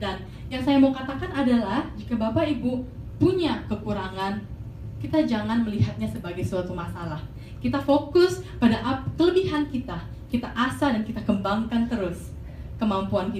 Dan yang saya mau katakan adalah jika Bapak Ibu punya kekurangan, kita jangan melihatnya sebagai suatu masalah. Kita fokus pada kelebihan kita, kita asah dan kita kembangkan terus kemampuan kita.